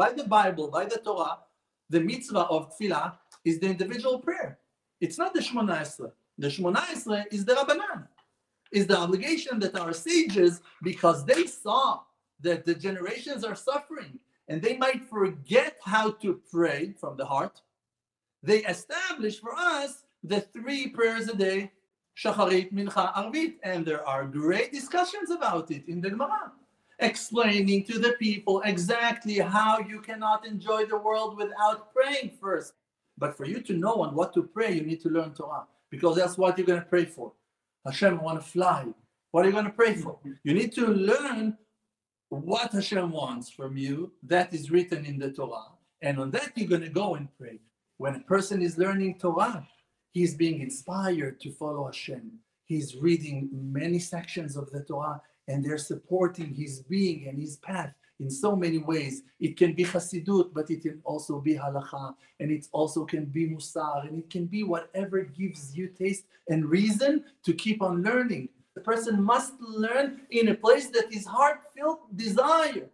by the Bible, by the Torah, the mitzvah of tefillah is the individual prayer. It's not the Shemona Esrei. The Shemona Esrei is the Rabbanan, is the obligation that our sages, because they saw that the generations are suffering and they might forget how to pray from the heart, they established for us the three prayers a day, Shacharit, Mincha, Arvit, and there are great discussions about it in the Gemara, explaining to the people exactly how you cannot enjoy the world without praying first. But for you to know on what to pray, you need to learn Torah because that's what you're going to pray for. Hashem, I want to fly. What are you going to pray for? You need to learn what Hashem wants from you. That is written in the Torah. And on that, you're going to go and pray. When a person is learning Torah, he's being inspired to follow Hashem. He's reading many sections of the Torah and they're supporting his being and his path in so many ways. It can be Hasidut, but it can also be Halacha, and it also can be Musar, and it can be whatever gives you taste and reason to keep on learning. The person must learn in a place that is his heart filled desire